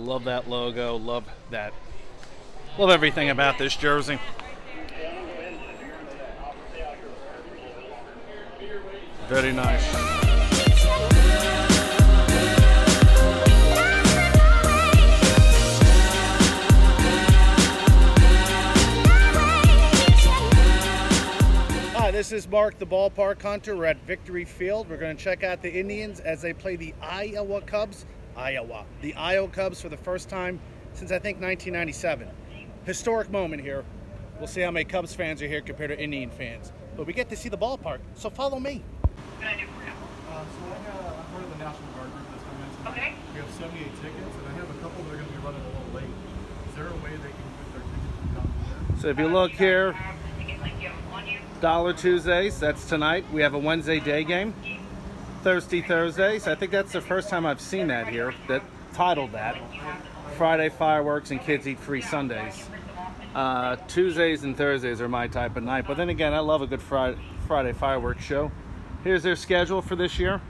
Love that logo. Love that. Love everything about this jersey. Very nice. Hi, this is Mark, the ballpark hunter. We're at Victory Field. We're going to check out the Indians as they play the Iowa Cubs. Iowa. The Iowa Cubs for the first time since I think 1997. Historic moment here. We'll see how many Cubs fans are here compared to Indian fans. But we get to see the ballpark, so follow me. What can I do for you? Uh, so I got, I'm part of the National Guard group that's coming in tonight. Okay. We have 78 tickets, and I have a couple that are going to be running a little late. Is there a way they can get their tickets and come? So if you look here, Have like you have on you. Dollar Tuesdays, that's tonight. We have a Wednesday day game. Thirsty Thursdays, I think that's the first time I've seen that here, that titled that. Friday fireworks and kids eat free Sundays. Uh, Tuesdays and Thursdays are my type of night, but then again, I love a good Friday, Friday fireworks show. Here's their schedule for this year.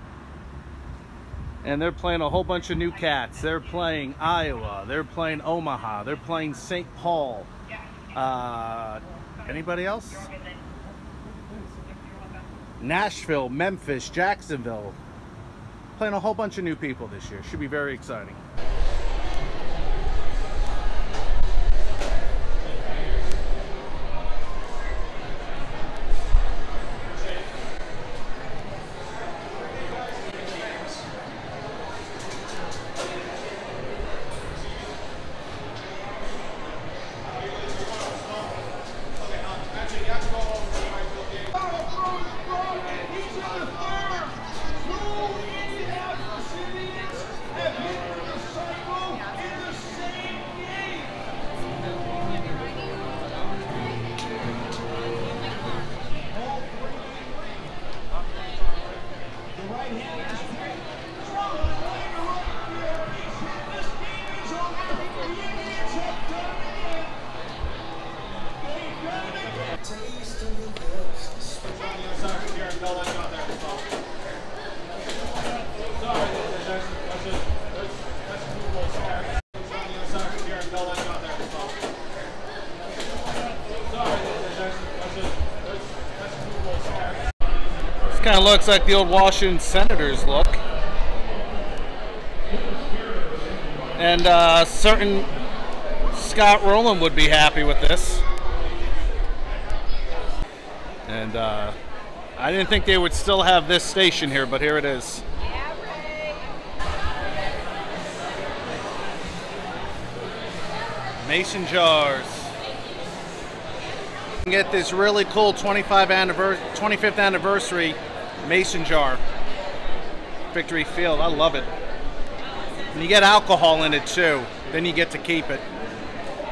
And they're playing a whole bunch of new cats. They're playing Iowa. They're playing Omaha. They're playing St. Paul. Uh, anybody else? Nashville, Memphis, Jacksonville. Playing a whole bunch of new people this year. Should be very exciting. Kind of looks like the old Washington Senators look. And uh, certain Scott Rowland would be happy with this. And uh, I didn't think they would still have this station here, but here it is. Mason jars. You can get this really cool 25 annivers- 25th anniversary mason jar. Victory Field. I love it. And you get alcohol in it too. Then you get to keep it.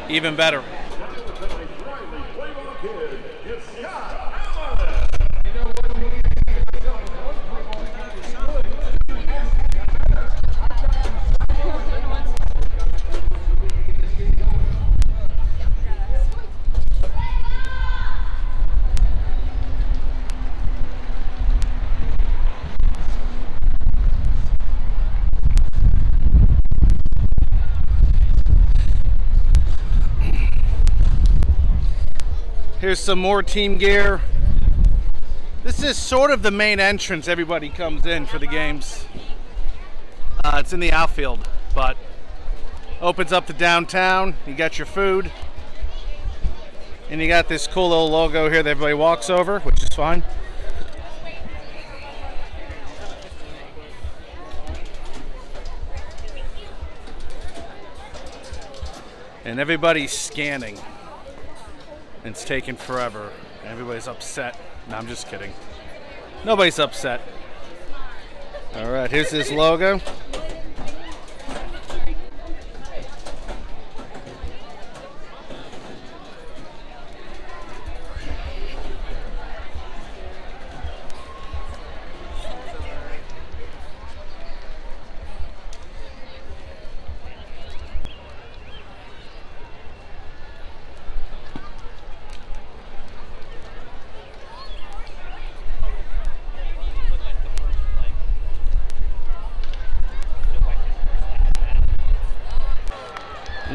Even better. Here's some more team gear. This is sort of the main entrance everybody comes in for the games. Uh, it's in the outfield, but opens up to downtown. You got your food. And you got this cool little logo here that everybody walks over, which is fine. And everybody's scanning. It's taking forever. Everybody's upset. No, I'm just kidding. Nobody's upset. All right, here's his logo.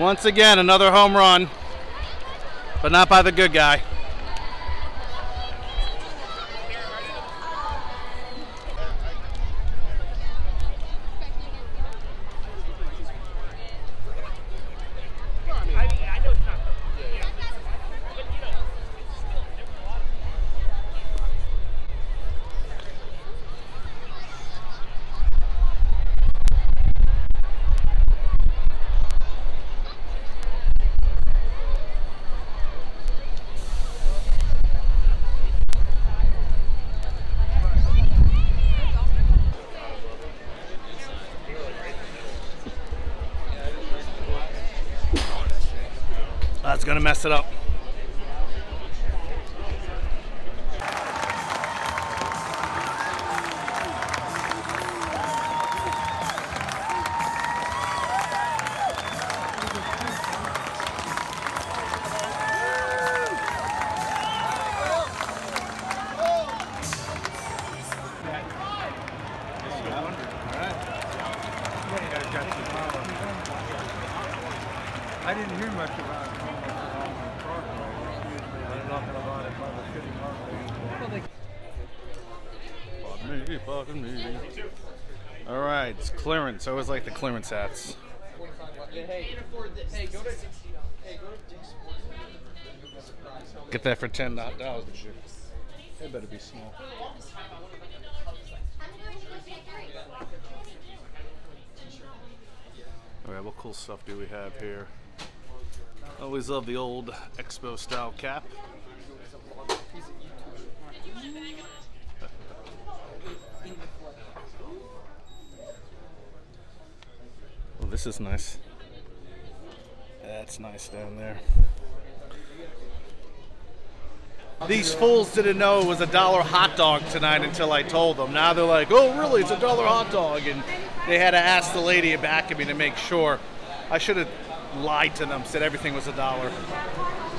Once again, another home run, but not by the good guy. Gonna mess it up. Pardon me. All right, it's clearance. I always like the clearance hats. Get that for ten dollars. They better be small. All right, what cool stuff do we have here? Always love the old expo style cap. This is nice. That's nice down there. These fools didn't know it was a dollar hot dog tonight until I told them. Now they're like, oh, really? It's a dollar hot dog. And they had to ask the lady back of me to make sure. I should have lied to them, said everything was a dollar.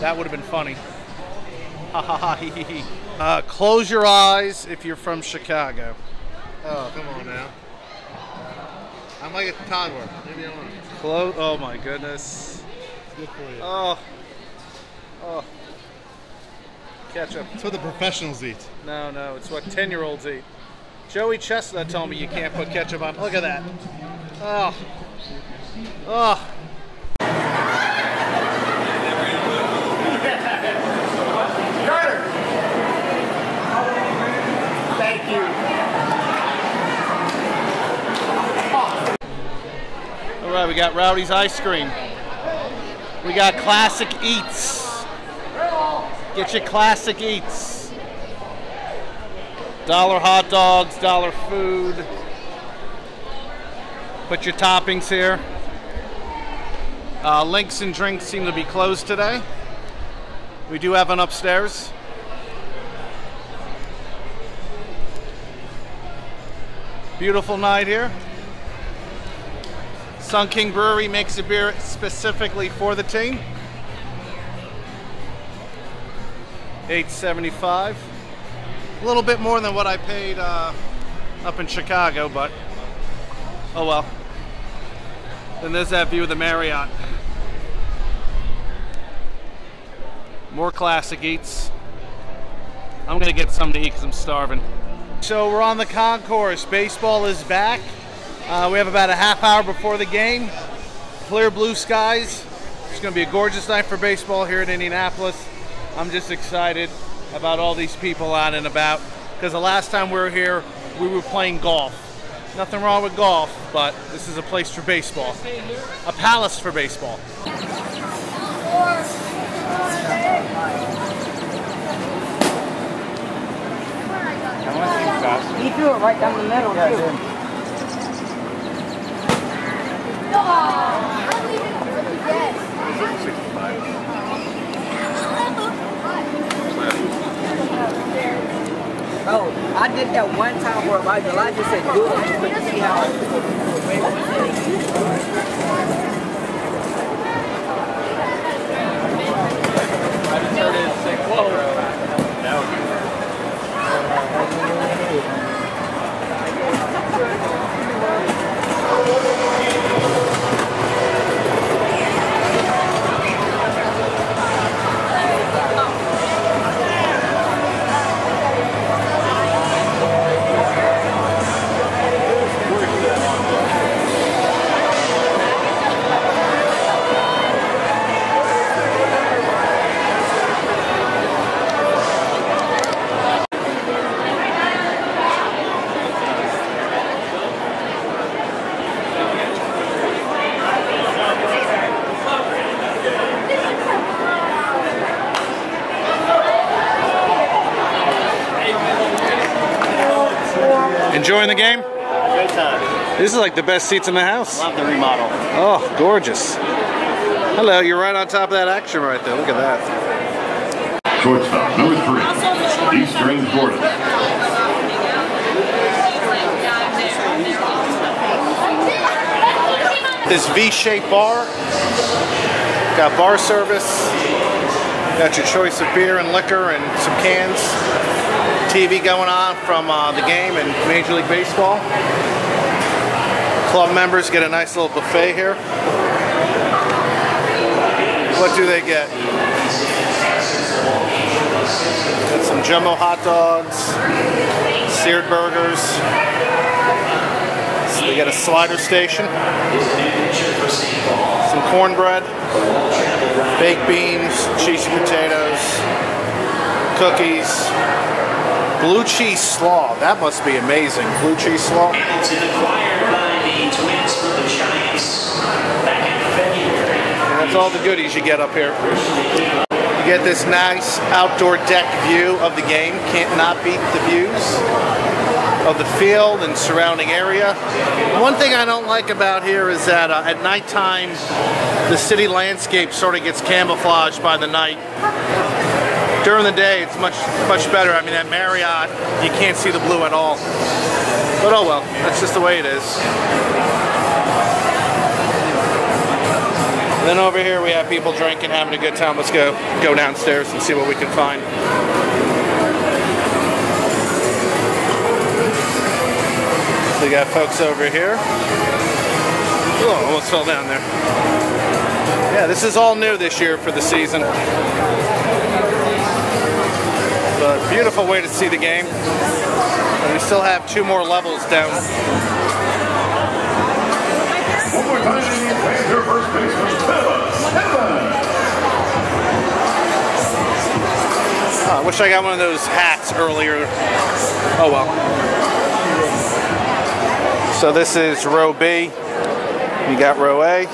That would have been funny. Ha ha ha. Uh, close your eyes if you're from Chicago. Oh, come on now. I'm like a toddler. Leave me alone. Close. Oh my goodness. Good for you. Oh. Oh. Ketchup. It's what the professionals eat. No, no, it's what 10 year olds eat. Joey Chestnut told me you can't put ketchup on. Look at that. Oh. Oh. We got Rowdie's ice cream. We got classic eats. Get your classic eats. Dollar hot dogs, dollar food. Put your toppings here. Uh, links and drinks seem to be closed today. We do have one upstairs. Beautiful night here. Sun King Brewery makes a beer specifically for the team. 875. A little bit more than what I paid uh, up in Chicago, but oh well. Then there's that view of the Marriott. More classic eats. I'm gonna get something to eat because I'm starving. So we're on the concourse. Baseball is back. Uh, we have about a half hour before the game. Clear blue skies. It's going to be a gorgeous night for baseball here in Indianapolis. I'm just excited about all these people out and about because the last time we were here, we were playing golf. Nothing wrong with golf, but this is a place for baseball. A palace for baseball. He threw it right down the middle, too. Oh, I did that one time where Elijah, Elijah said, do it, see how enjoying the game? Good time. This is like the best seats in the house. Love the remodel. Oh, gorgeous. Hello, you're right on top of that action right there. Look at that. Shortstop, number three, Eastern Gordon. This V-shaped bar. Got bar service. Got your choice of beer and liquor and some cans. TV going on from uh, the game in Major League Baseball. Club members get a nice little buffet here. What do they get? Got some jumbo hot dogs, seared burgers. So they get a slider station, some cornbread, baked beans, cheesy potatoes, cookies, blue cheese slaw. That must be amazing. Blue cheese slaw. Hamilton acquired by the Twins from the Giants back in February. And that's all the goodies you get up here. You get this nice outdoor deck view of the game. Can't not beat the views of the field and surrounding area. One thing I don't like about here is that uh, at nighttime, the city landscape sort of gets camouflaged by the night. During the day, it's much much better. I mean, at Marriott, you can't see the blue at all. But oh well, that's just the way it is. Then over here we have people drinking, having a good time. Let's go go downstairs and see what we can find. We got folks over here. Oh, almost fell down there. Yeah, this is all new this year for the season. But beautiful way to see the game. And we still have two more levels down. One more time, first baseman, Evans. Oh, I wish I got one of those hats earlier. Oh well. So this is row B. You got row A.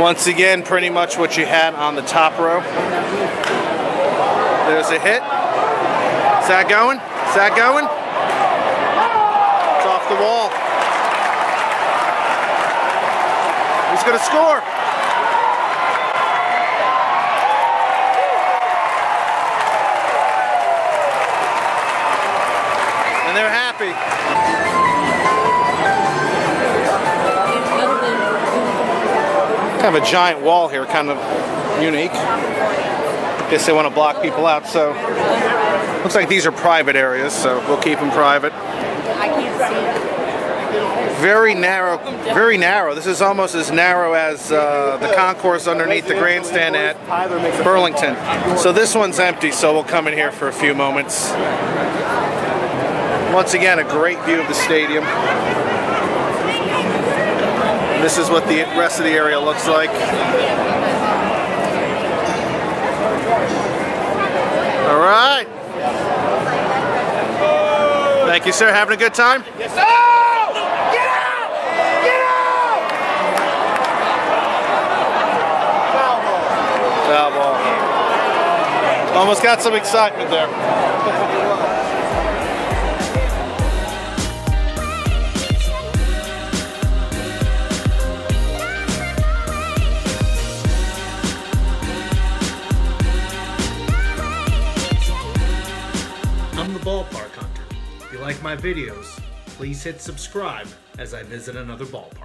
Once again, pretty much what you had on the top row. There's a hit. Is that going? Is that going? It's off the wall. He's going to score? And they're happy. Kind of a giant wall here, kind of unique. Guess they want to block people out, so looks like these are private areas, so we'll keep them private. Very narrow, very narrow. This is almost as narrow as uh, the concourse underneath the grandstand at Burlington. So this one's empty, so we'll come in here for a few moments. Once again, a great view of the stadium. This is what the rest of the area looks like. All right. Thank you, sir. Having a good time? Yes, sir. Get out! Get out! Foul ball. Almost got some excitement there. my videos, please hit subscribe as I visit another ballpark.